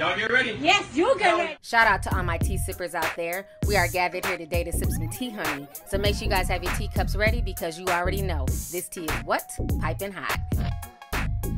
Y'all get ready. Yes, you get ready. Shout out to all my tea sippers out there. We are gathered here today to sip some tea, honey. So make sure you guys have your teacups ready because you already know this tea is what? Piping hot.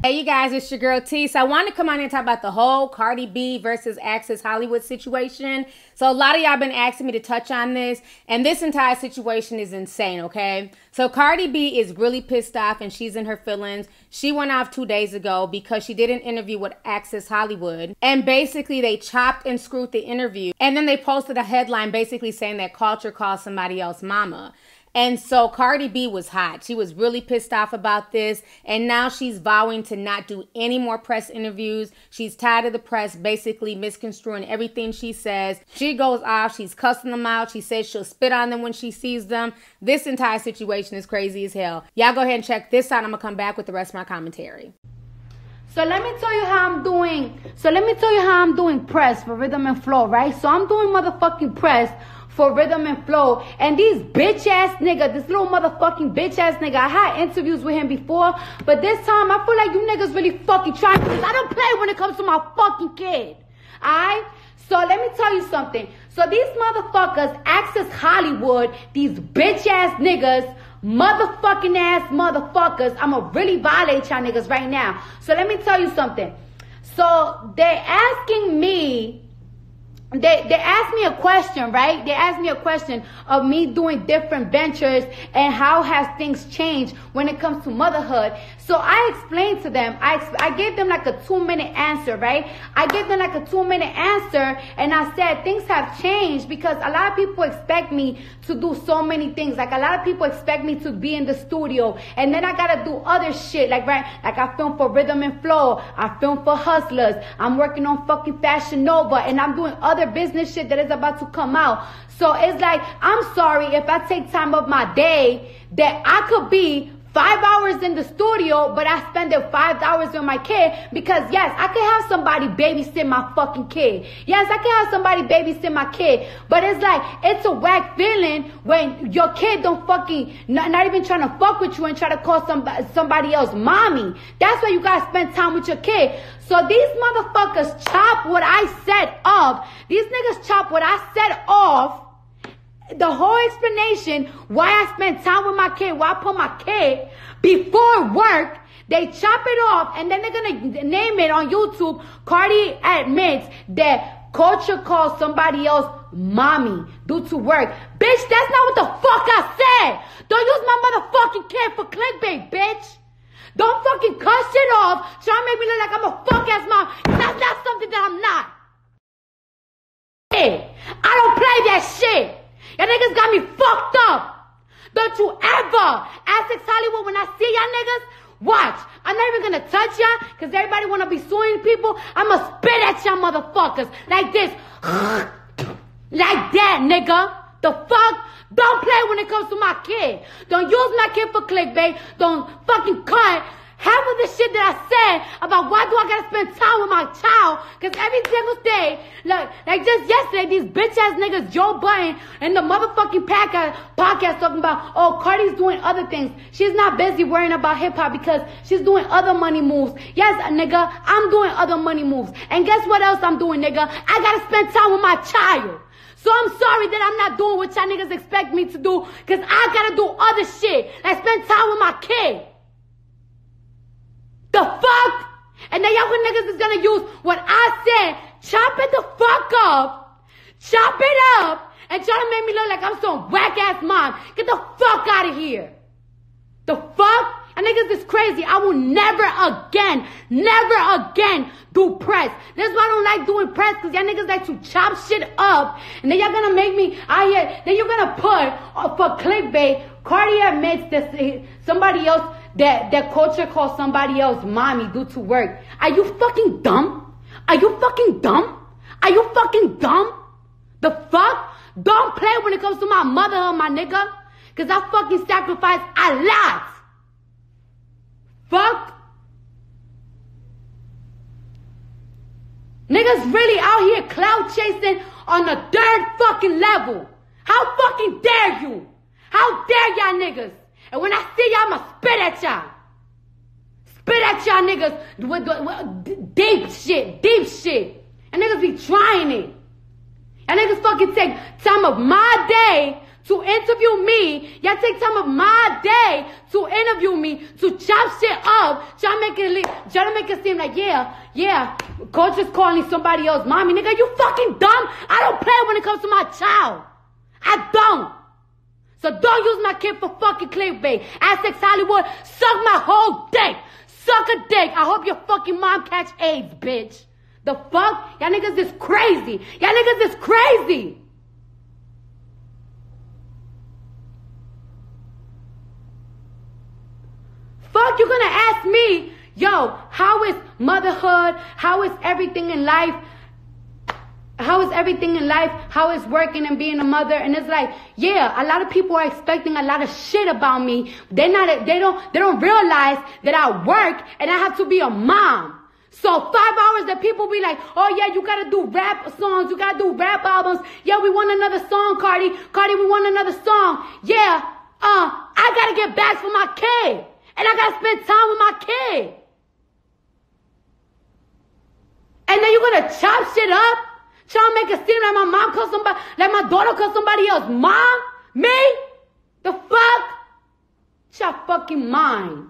Hey, you guys, it's your girl T. So I wanted to come on and talk about the whole Cardi B versus Access Hollywood situation. So a lot of y'all been asking me to touch on this, and this entire situation is insane, okay? So Cardi B is really pissed off and she's in her feelings. She went off two days ago because she did an interview with Access Hollywood, and basically they chopped and screwed the interview, and then they posted a headline basically saying that Kulture called somebody else mama. And so Cardi B was hot. She was really pissed off about this. And now she's vowing to not do any more press interviews. She's tired of the press basically misconstruing everything she says. She goes off. She's cussing them out. She says she'll spit on them when she sees them. This entire situation is crazy as hell. Y'all go ahead and check this out. I'm going to come back with the rest of my commentary. So let me tell you how I'm doing. So let me tell you how I'm doing press for rhythm and flow, right? So I'm doing motherfucking press for rhythm and flow. And these bitch ass nigga, this little motherfucking bitch ass nigga, I had interviews with him before, but this time I feel like you niggas really fucking trying because I don't play when it comes to my fucking kid. Alright? So let me tell you something. So these motherfuckers, Access Hollywood, these bitch ass niggas, motherfucking ass motherfuckers, I'ma really violate y'all niggas right now. So let me tell you something. So they're asking me they they asked me a question, right? They asked me a question of me doing different ventures and how has things changed when it comes to motherhood. So I explained to them, I, I gave them like a two minute answer, right? I gave them like a two minute answer and I said things have changed because a lot of people expect me to do so many things. Like a lot of people expect me to be in the studio and then I gotta do other shit. Like, right? Like I film for Rhythm and Flow. I film for Hustlers. I'm working on fucking Fashion Nova and I'm doing other business shit that is about to come out. So it's like, I'm sorry if I take time of my day that I could be five hours in the studio, but I spend it five hours with my kid because yes, I can have somebody babysit my fucking kid. Yes, I can have somebody babysit my kid, but it's like, it's a whack feeling when your kid don't fucking, not, not even trying to fuck with you and try to call somebody, somebody else mommy. That's why you gotta spend time with your kid. So these motherfuckers chop what I said up. These niggas chop what I said off the whole explanation why I spent time with my kid, why I put my kid before work, they chop it off and then they're gonna name it on YouTube. Cardi admits that Kulture calls somebody else mommy due to work. Bitch, that's not what the fuck I said. Don't use my motherfucking kid for clickbait, bitch. Don't fucking cuss it off. Try to make me look like I'm a fuck ass mom. That's not something that I'm not. I don't play that shit. Y'all niggas got me fucked up. Don't you ever Access Hollywood when I see y'all niggas. Watch. I'm not even gonna touch y'all because everybody wanna be suing people. I'ma spit at y'all motherfuckers like this. like that, nigga. The fuck? Don't play when it comes to my kid. Don't use my kid for clickbait. Don't fucking cut half of the shit that I said about why do I gotta spend time with my child? Cause every single day, like, like just yesterday, these bitch ass niggas, Joe Budden and the motherfucking podcast, podcast talking about, oh, Cardi's doing other things. She's not busy worrying about hip hop because she's doing other money moves. Yes, nigga, I'm doing other money moves. And guess what else I'm doing, nigga? I gotta spend time with my child. So I'm sorry that I'm not doing what y'all niggas expect me to do, cause I gotta do other shit. Like spend time with my kid. The fuck? And then y'all niggas is gonna use what I said, chop it the fuck up, chop it up, and try to make me look like I'm some whack ass mom. Get the fuck out of here. The fuck? And niggas is crazy. I will never again, never again do press. That's why I don't like doing press, cause y'all niggas like to chop shit up. And then y'all gonna make me out here, then you're gonna put uh, for clickbait, Cardi admits that somebody else that that Kulture calls somebody else mommy due to work. Are you fucking dumb? Are you fucking dumb? Are you fucking dumb? The fuck? Don't play when it comes to my motherhood, my nigga. Cause I fucking sacrifice a lot. Fuck. Niggas really out here clout chasing on the third fucking level. How fucking dare you? How dare y'all niggas? And when I see y'all, I'ma spit at y'all. Spit at y'all niggas with, with, with deep shit, deep shit. And niggas be trying it. Y'all niggas fucking take time of my day to interview me. Y'all take time of my day to interview me, to chop shit up, try to make it, try to make it seem like, yeah, yeah, coach is calling somebody else mommy. Nigga, you fucking dumb. I don't play when it comes to my child. I don't. So don't use my kid for fucking clickbait. Access Hollywood, suck my whole dick. Suck a dick. I hope your fucking mom catch AIDS, bitch. The fuck? Y'all niggas is crazy. Y'all niggas is crazy. Fuck, you gonna ask me, yo, how is motherhood? How is everything in life? How is everything in life? How is working and being a mother? And it's like, yeah, a lot of people are expecting a lot of shit about me. They're not, they don't, they don't realize that I work and I have to be a mom. So five hours that people be like, oh yeah, you gotta do rap songs, you gotta do rap albums. Yeah, we want another song, Cardi. Cardi, we want another song. Yeah, uh, I gotta get back for my kid. And I gotta spend time with my kid. And then you're gonna chop shit up? Try to make it seem like my mom calls somebody, like my daughter calls somebody else mom? Me? The fuck? Your fucking mind.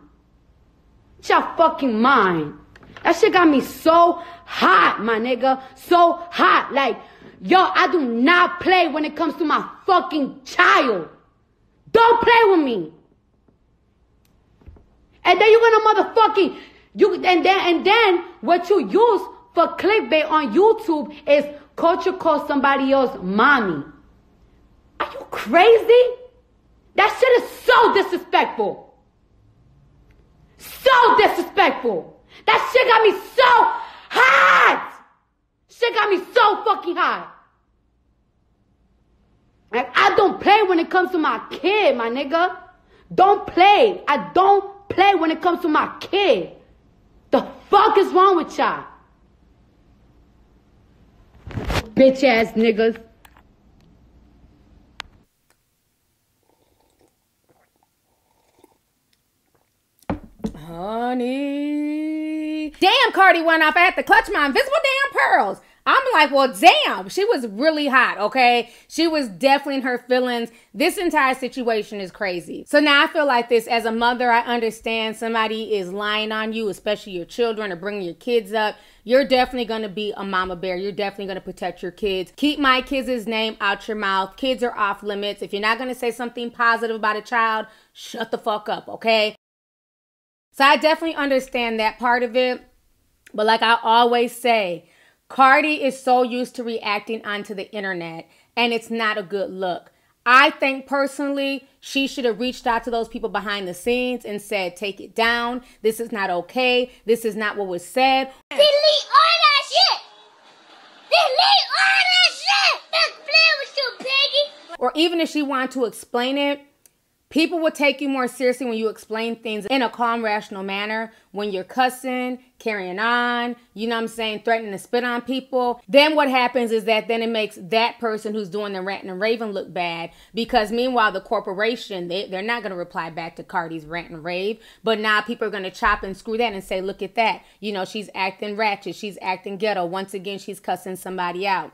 Your fucking mind. That shit got me so hot, my nigga. So hot. Like, yo, I do not play when it comes to my fucking child. Don't play with me. And then you're gonna motherfucking you and then and then what you use for clickbait on YouTube is Kulture call somebody else mommy. Are you crazy? That shit is so disrespectful. So disrespectful. That shit got me so hot. Shit got me so fucking hot. Like I don't play when it comes to my kid, my nigga. Don't play. I don't play when it comes to my kid. The fuck is wrong with y'all? Bitch ass niggas. Honey. Damn, Cardi went off. I had to clutch my invisible damn pearls. I'm like, well, damn, she was really hot, okay? She was definitely in her feelings. This entire situation is crazy. So now I feel like this as a mother, I understand somebody is lying on you, especially your children or bringing your kids up. You're definitely gonna be a mama bear. You're definitely gonna protect your kids. Keep my kids' name out your mouth. Kids are off limits. If you're not gonna say something positive about a child, shut the fuck up, okay? So I definitely understand that part of it. But like I always say, Cardi is so used to reacting onto the internet, and it's not a good look. I think personally, she should have reached out to those people behind the scenes and said, take it down. This is not okay. This is not what was said. Delete all that shit. Delete all that shit. That's playing with you, piggy. Or even if she wanted to explain it, People will take you more seriously when you explain things in a calm, rational manner. When you're cussing, carrying on, you know what I'm saying, threatening to spit on people. Then what happens is that then it makes that person who's doing the rant and raving look bad because meanwhile the corporation, they, they're not going to reply back to Cardi's rant and rave. But now people are going to chop and screw that and say, look at that. You know, she's acting ratchet. She's acting ghetto. Once again, she's cussing somebody out.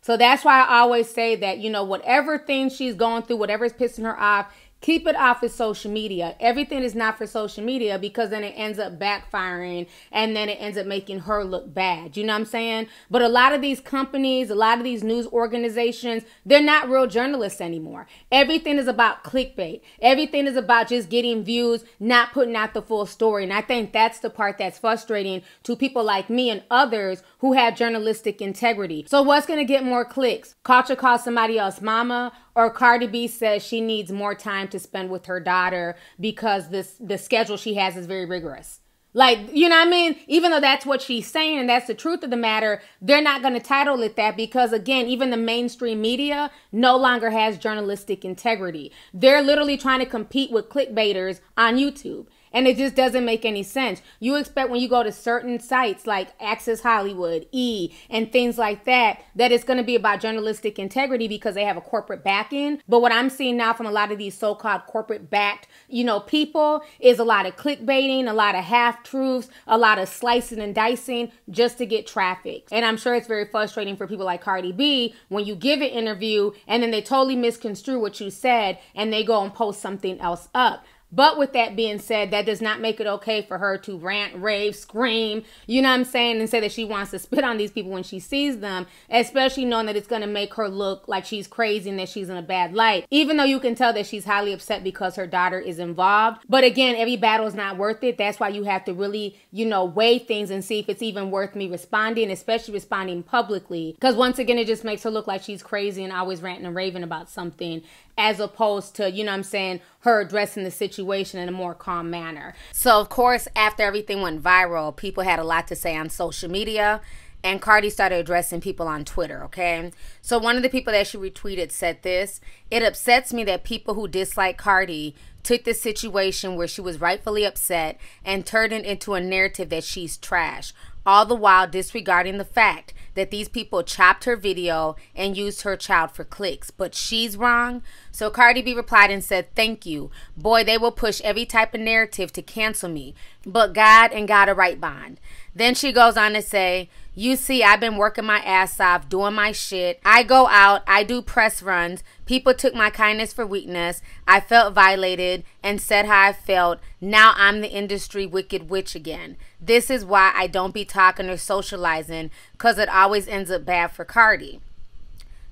So that's why I always say that, you know, whatever thing she's going through, whatever's pissing her off, keep it off of social media. Everything is not for social media because then it ends up backfiring and then it ends up making her look bad. You know what I'm saying? But a lot of these companies, a lot of these news organizations, they're not real journalists anymore. Everything is about clickbait. Everything is about just getting views, not putting out the full story. And I think that's the part that's frustrating to people like me and others who have journalistic integrity. So what's going to get more clicks? Kulture call somebody else mama or Cardi B says she needs more time to spend with her daughter because this the schedule she has is very rigorous. Like, you know what I mean? Even though that's what she's saying and that's the truth of the matter, they're not going to title it that because, again, even the mainstream media no longer has journalistic integrity. They're literally trying to compete with clickbaiters on YouTube. And it just doesn't make any sense. You expect when you go to certain sites like Access Hollywood, E, and things like that, that it's going to be about journalistic integrity because they have a corporate backing. But what I'm seeing now from a lot of these so called corporate backed, you know, people is a lot of clickbaiting, a lot of half truths, a lot of slicing and dicing just to get traffic. And I'm sure it's very frustrating for people like Cardi B when you give an interview and then they totally misconstrue what you said and they go and post something else up. But with that being said, that does not make it okay for her to rant, rave, scream, you know what I'm saying, and say that she wants to spit on these people when she sees them, especially knowing that it's going to make her look like she's crazy and that she's in a bad light. Even though you can tell that she's highly upset because her daughter is involved. But again, every battle is not worth it. That's why you have to really, you know, weigh things and see if it's even worth me responding, especially responding publicly. Because once again, it just makes her look like she's crazy and always ranting and raving about something as opposed to, you know I'm saying, her addressing the situation in a more calm manner. So, of course, after everything went viral, people had a lot to say on social media. And Cardi started addressing people on Twitter, okay? So, one of the people that she retweeted said this It upsets me that people who dislike Cardi took this situation where she was rightfully upset and turned it into a narrative that she's trash all the while disregarding the fact that these people chopped her video and used her child for clicks. But she's wrong. So Cardi B replied and said, Thank you. Boy, they will push every type of narrative to cancel me. But God and God are right bond. Then she goes on to say, you see, I've been working my ass off, doing my shit. I go out, I do press runs. People took my kindness for weakness. I felt violated and said how I felt. Now I'm the industry wicked witch again. This is why I don't be talking or socializing, because it always ends up bad for Cardi.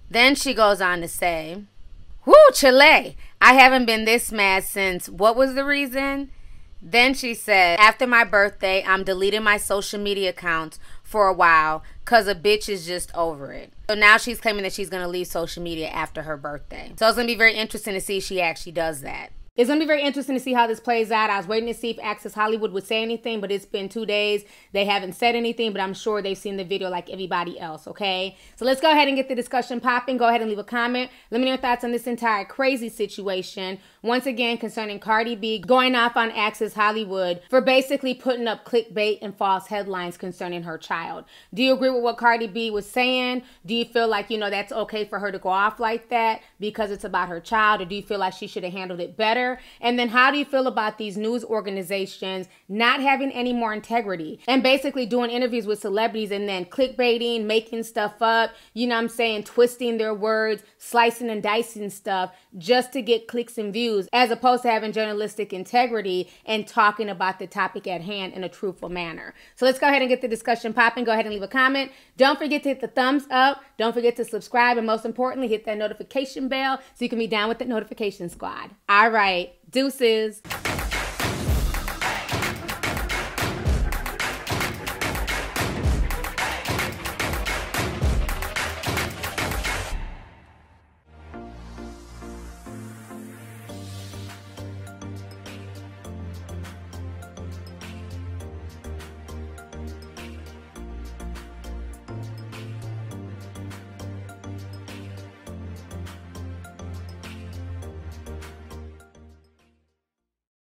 Then she goes on to say, Whoo, Chile, I haven't been this mad since what was the reason? Then she said, After my birthday, I'm deleting my social media accounts for a while because a bitch is just over it. So now she's claiming that she's going to leave social media after her birthday. So it's going to be very interesting to see if she actually does that. It's going to be very interesting to see how this plays out. I was waiting to see if Access Hollywood would say anything, but it's been two days. They haven't said anything, but I'm sure they've seen the video like everybody else, okay? So let's go ahead and get the discussion popping. Go ahead and leave a comment. Let me know your thoughts on this entire crazy situation. Once again, concerning Cardi B going off on Access Hollywood for basically putting up clickbait and false headlines concerning her child. Do you agree with what Cardi B was saying? Do you feel like, you know, that's okay for her to go off like that because it's about her child? Or do you feel like she should have handled it better? And then how do you feel about these news organizations not having any more integrity and basically doing interviews with celebrities and then clickbaiting, making stuff up, you know I'm saying, twisting their words, slicing and dicing stuff just to get clicks and as opposed to having journalistic integrity and talking about the topic at hand in a truthful manner. So let's go ahead and get the discussion popping. Go ahead and leave a comment. Don't forget to hit the thumbs up. Don't forget to subscribe. And most importantly, hit that notification bell so you can be down with the notification squad. All right. Deuces.